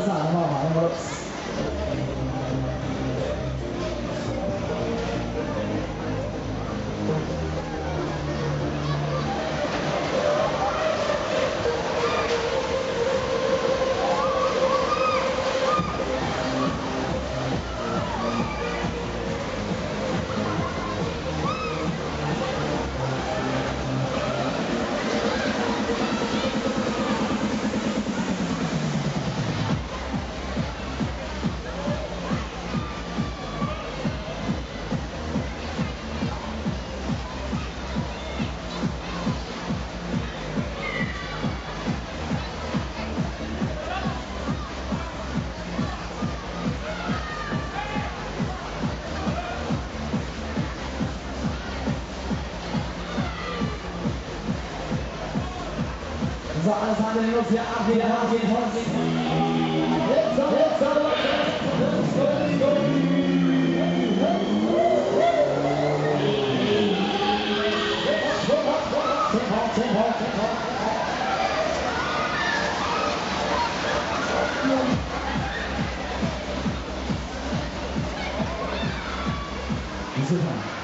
啥的话嘛，那个。上二三轮都是阿迪你是谁？